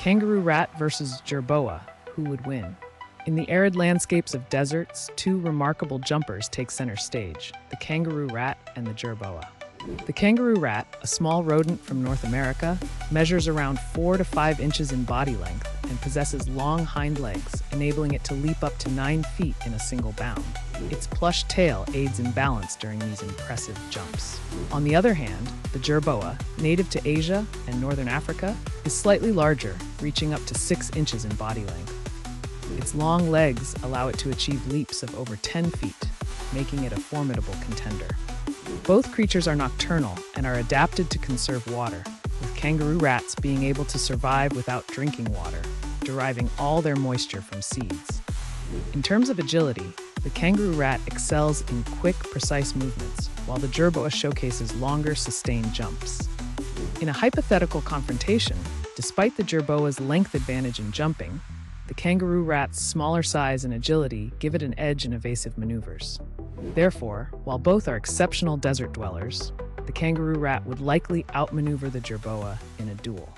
Kangaroo rat versus jerboa. Who would win? In the arid landscapes of deserts, two remarkable jumpers take center stage the kangaroo rat and the jerboa. The kangaroo rat, a small rodent from North America, measures around 4 to 5 inches in body length and possesses long hind legs, enabling it to leap up to 9 feet in a single bound. Its plush tail aids in balance during these impressive jumps. On the other hand, the jerboa, native to Asia and northern Africa, is slightly larger, reaching up to 6 inches in body length. Its long legs allow it to achieve leaps of over 10 feet, making it a formidable contender. Both creatures are nocturnal and are adapted to conserve water, with kangaroo rats being able to survive without drinking water, deriving all their moisture from seeds. In terms of agility, the kangaroo rat excels in quick, precise movements, while the jerboa showcases longer, sustained jumps. In a hypothetical confrontation, despite the jerboa's length advantage in jumping, the kangaroo rat's smaller size and agility give it an edge in evasive maneuvers. Therefore, while both are exceptional desert dwellers, the kangaroo rat would likely outmaneuver the jerboa in a duel.